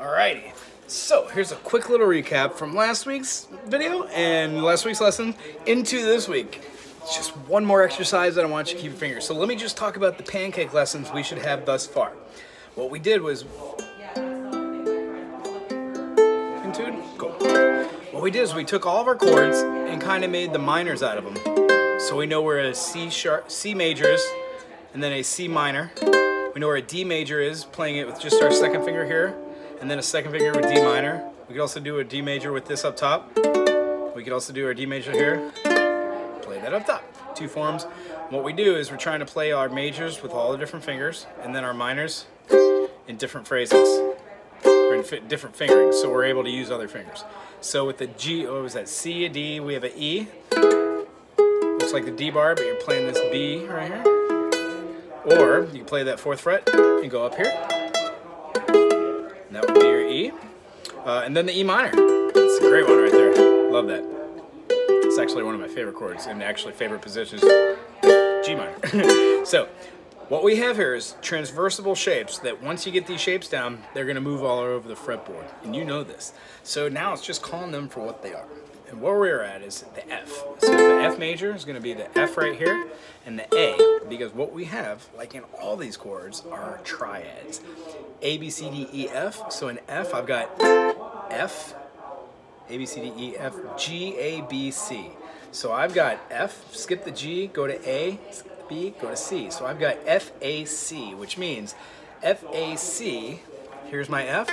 Alrighty, so here's a quick little recap from last week's video and last week's lesson into this week. It's just one more exercise that I want you to keep your fingers. So let me just talk about the pancake lessons we should have thus far. What we did was... Cool. What we did is we took all of our chords and kind of made the minors out of them. So we know where a C sharp, C major is, and then a C minor. We know where a D major is, playing it with just our second finger here, and then a second finger with D minor. We could also do a D major with this up top. We could also do our D major here, play that up top. Two forms. What we do is we're trying to play our majors with all the different fingers, and then our minors in different phrases, or in different fingerings, so we're able to use other fingers. So with the G, what was that, C, a D, we have an E. Looks like the D bar, but you're playing this B right here. Or you play that fourth fret and go up here. Uh, and then the E minor. It's a great one right there. Love that. It's actually one of my favorite chords and actually favorite positions. G minor. so what we have here is transversable shapes that once you get these shapes down, they're gonna move all over the fretboard. And you know this. So now it's just calling them for what they are. And where we're at is the F. So the F major is gonna be the F right here and the A, because what we have, like in all these chords, are triads. A, B, C, D, E, F. So in F, I've got F, A, B, C, D, E, F, G, A, B, C. So I've got F, skip the G, go to A, B, go to C. So I've got F, A, C, which means F, A, C, here's my F,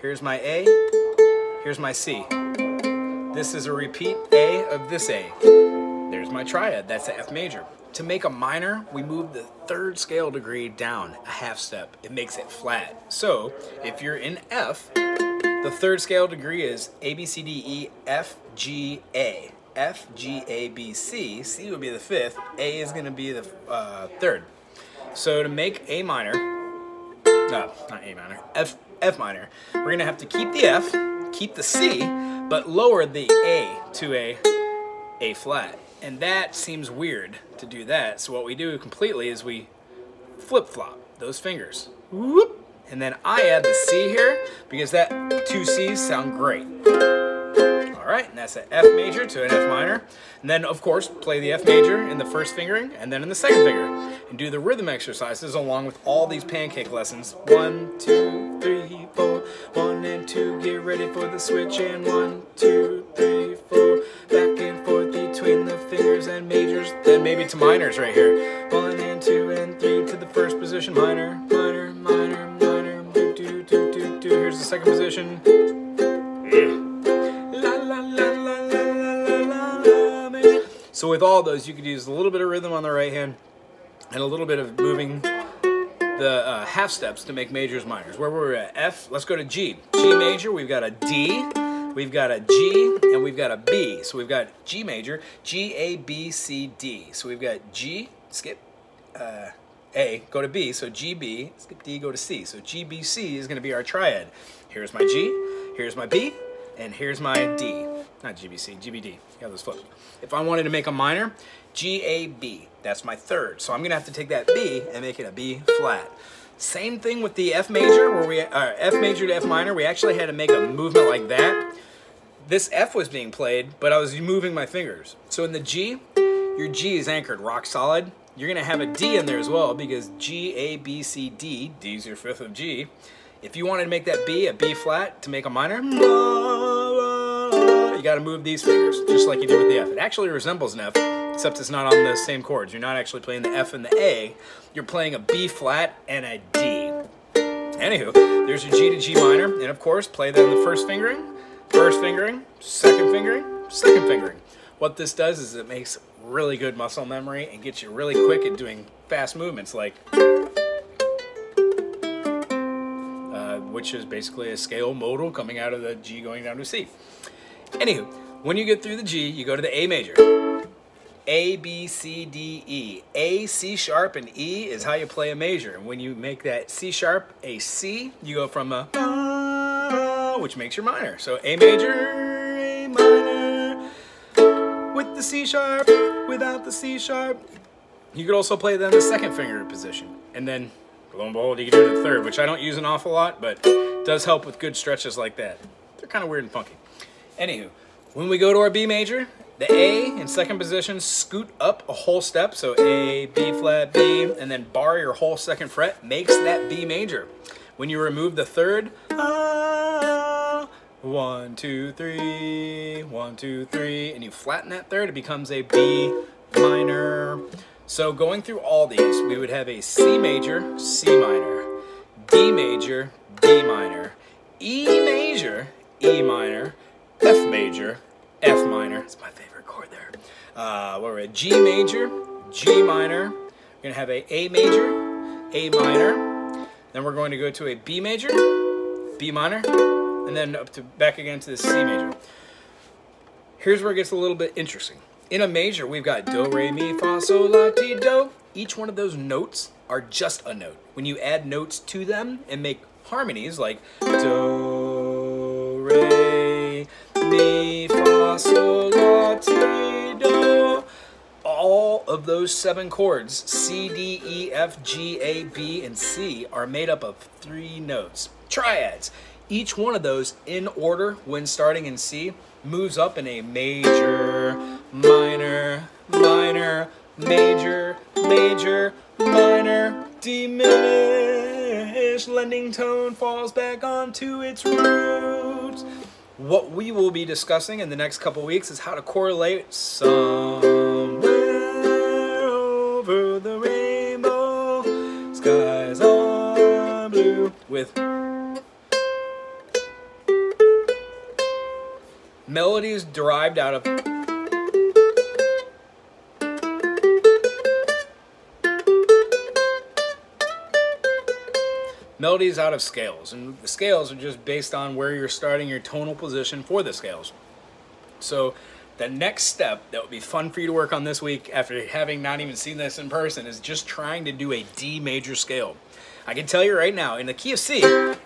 here's my A, here's my C. This is a repeat A of this A. There's my triad, that's the F major. To make a minor, we move the third scale degree down a half step. It makes it flat. So if you're in F, the third scale degree is A, B, C, D, E, F, G, A. F, G, A, B, C. C would be the fifth. A is going to be the uh, third. So to make A minor, no, not A minor, F, F minor, we're going to have to keep the F, keep the C, but lower the A to a A flat. And that seems weird to do that. So what we do completely is we flip-flop those fingers. Whoop. And then I add the C here because that two C's sound great. All right, and that's an F major to an F minor. And then, of course, play the F major in the first fingering and then in the second finger. And do the rhythm exercises along with all these pancake lessons. One, two, three, four. One and two, get ready for the switch. And one, two, three, four. Back and forth between the fingers and majors. Then maybe to minors right here. One and two and three to the first position. Minor, minor, minor, minor. Do, do, do, do, do. Here's the second position. With all those, you could use a little bit of rhythm on the right hand and a little bit of moving the uh, half steps to make majors minors. Where were we're at F, let's go to G. G major, we've got a D, we've got a G, and we've got a B. So we've got G major, G, A, B, C, D. So we've got G, skip uh, A, go to B. So G, B, skip D, go to C. So G, B, C is going to be our triad. Here's my G, here's my B, and here's my D. Not GBC, GBD. Have those flips. If I wanted to make a minor, G, A, B. That's my third. So I'm to have to take that B and make it a B flat. Same thing with the F major, where we, uh, F major to F minor, we actually had to make a movement like that. This F was being played, but I was moving my fingers. So in the G, your G is anchored rock solid. You're to have a D in there as well because G, A, B, C, D, D is your fifth of G. If you wanted to make that B a B flat to make a minor, you got to move these fingers, just like you did with the F. It actually resembles an F, except it's not on the same chords. You're not actually playing the F and the A. You're playing a B flat and a D. Anywho, there's your G to G minor, and of course, play that in the first fingering, first fingering, second fingering, second fingering. What this does is it makes really good muscle memory and gets you really quick at doing fast movements like uh, which is basically a scale modal coming out of the G going down to C. Anywho, when you get through the G, you go to the A major. A, B, C, D, E. A, C sharp, and E is how you play a major. And when you make that C sharp a C, you go from a which makes your minor. So A major, A minor, with the C sharp, without the C sharp. You could also play then the second finger position. And then, lo and behold, you can do the third, which I don't use an awful lot, but does help with good stretches like that. They're kind of weird and funky. Anywho, when we go to our B major, the A in second position, scoot up a whole step, so A, B flat, B, and then bar your whole second fret makes that B major. When you remove the third, ah, one, two, three, one, two, three, and you flatten that third, it becomes a B minor. So going through all these, we would have a C major, C minor, D major, D minor, E major, E minor, F major, F minor. It's my favorite chord there. Uh, we're at G major, G minor. We're gonna have a A major, A minor. Then we're going to go to a B major, B minor, and then up to back again to the C major. Here's where it gets a little bit interesting. In a major, we've got do, re, mi, fa, sol, la, ti, do. Each one of those notes are just a note. When you add notes to them and make harmonies like do, re, mi, fa, sol, la, ti, do. All of those seven chords, C, D, E, F, G, A, B, and C, are made up of three notes. Triads. Each one of those in order when starting in C moves up in a major, minor, minor, major, major, minor, diminished. Lending tone falls back onto its roots. What we will be discussing in the next couple weeks is how to correlate somewhere over the rainbow, skies are blue with melodies derived out of melodies out of scales and the scales are just based on where you're starting your tonal position for the scales so the next step that would be fun for you to work on this week after having not even seen this in person is just trying to do a D major scale I can tell you right now, in the key of C,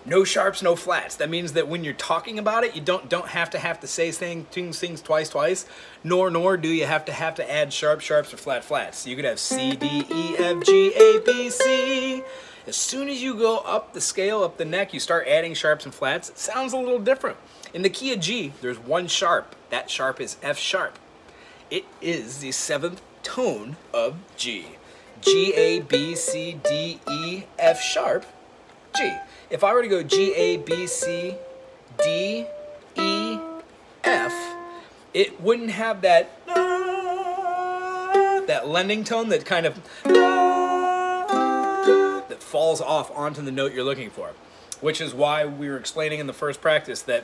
no sharps, no flats. That means that when you're talking about it, you don't don't have to have to say things things twice twice, nor nor do you have to have to add sharp sharps or flat flats. You could have C, D, E, F, G, A, B, C. As soon as you go up the scale, up the neck, you start adding sharps and flats. It sounds a little different. In the key of G, there's one sharp. That sharp is F sharp. It is the seventh tone of G. G, A, B, C, D, E, F sharp, G. If I were to go G, A, B, C, D, E, F, it wouldn't have that that lending tone that kind of falls off onto the note you're looking for, which is why we were explaining in the first practice that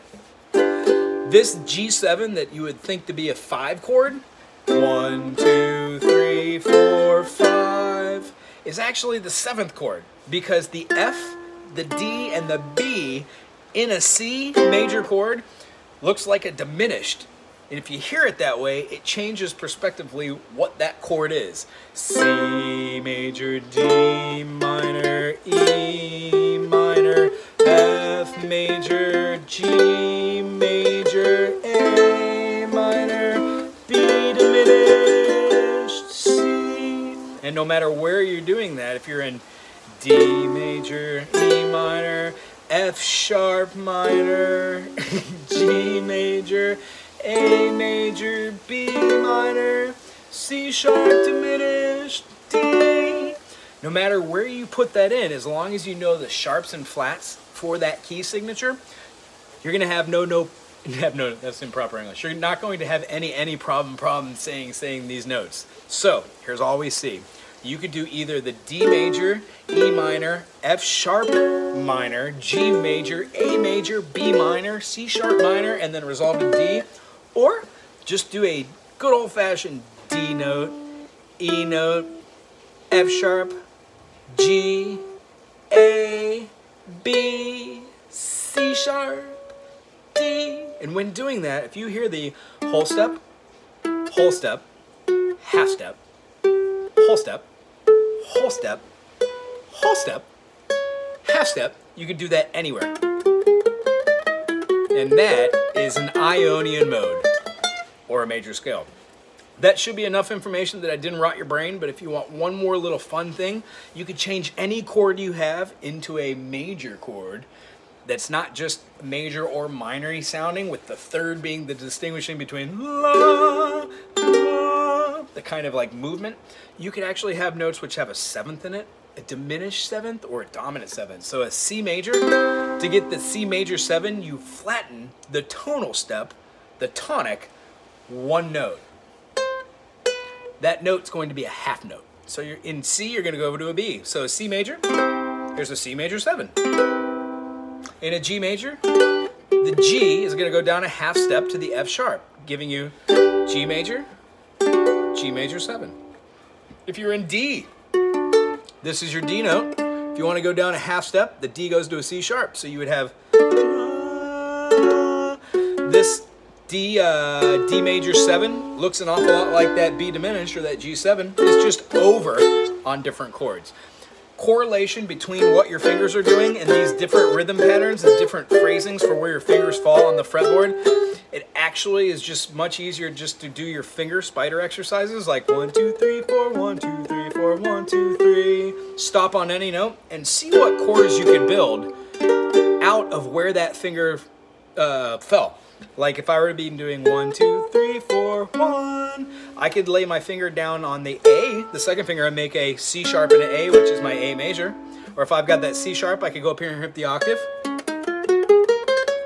this G7 that you would think to be a five chord, one, two, three, four, five, is actually the seventh chord because the F, the D, and the B in a C major chord looks like a diminished. And if you hear it that way, it changes prospectively what that chord is. C major, D minor, E minor, F major, G major, A minor, B diminished, C. And no matter where you're doing that, if you're in D major, E minor, F sharp minor, G major, A major, B minor, C sharp diminished, D. No matter where you put that in, as long as you know the sharps and flats for that key signature, you're gonna have no no have no that's improper English. You're not going to have any any problem problem saying saying these notes. So here's all we see. You could do either the D major, E minor, F sharp minor, G major, A major, B minor, C sharp minor, and then resolve to D, or just do a good old fashioned D note, E note, F sharp, G, A, B, C sharp, D. And when doing that, if you hear the whole step, whole step, half step, whole step, whole step, whole step, half step, you can do that anywhere. And that is an Ionian mode, or a major scale. That should be enough information that I didn't rot your brain, but if you want one more little fun thing, you could change any chord you have into a major chord that's not just major or minor sounding, with the third being the distinguishing between la, la, the kind of like movement, you could actually have notes which have a seventh in it, a diminished seventh, or a dominant seventh. So a C major, to get the C major seven, you flatten the tonal step, the tonic, one note. That note's going to be a half note. So you're in C, you're going to go over to a B. So a C major, here's a C major 7. In a G major, the G is going to go down a half step to the F sharp, giving you G major, G major 7. If you're in D, this is your D note. If you want to go down a half step, the D goes to a C sharp. So you would have this D, uh, D major 7 looks an awful lot like that B diminished or that G7. It's just over on different chords. Correlation between what your fingers are doing and these different rhythm patterns and different phrasings for where your fingers fall on the fretboard, it actually is just much easier just to do your finger spider exercises like one, two, three, four, one, two, three, four, one, two, three. Stop on any note and see what chords you can build out of where that finger uh, fell. Like if I were to be doing one, two, three, four, one, I could lay my finger down on the A, the second finger, and make a C sharp and an A, which is my A major. Or if I've got that C sharp, I could go up here and hit the octave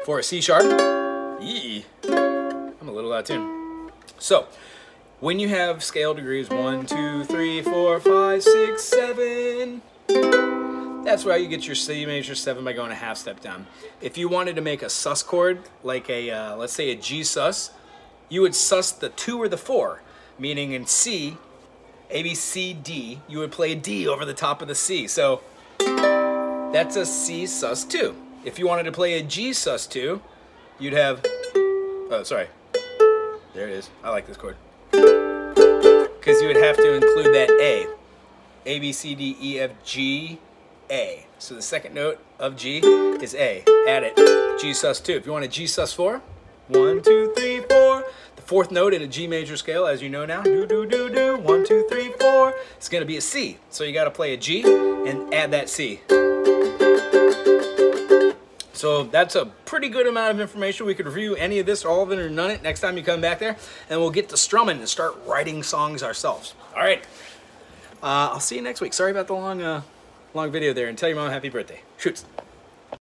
for a C sharp. Yee. I'm a little out of tune. So, when you have scale degrees one, two, three, four, five, six, seven, that's why you get your C major 7 by going a half step down. If you wanted to make a sus chord, like a, uh, let's say a G sus, you would sus the 2 or the 4, meaning in C, A, B, C, D, you would play a D over the top of the C. So that's a C sus 2. If you wanted to play a G sus 2, you'd have, oh, sorry. There it is. I like this chord. Because you would have to include that A. A, B, C, D, E, F, G, a. So the second note of G is A. Add it. G sus 2. If you want a G sus 4, 1, 2, 3, 4. The fourth note in a G major scale, as you know now, do, do, do, do, 1, 2, 3, 4. It's going to be a C. So you got to play a G and add that C. So that's a pretty good amount of information. We could review any of this, all of it, or none of it next time you come back there. And we'll get to strumming and start writing songs ourselves. All right. Uh, I'll see you next week. Sorry about the long... Uh, long video there and tell your mom happy birthday. Shoots.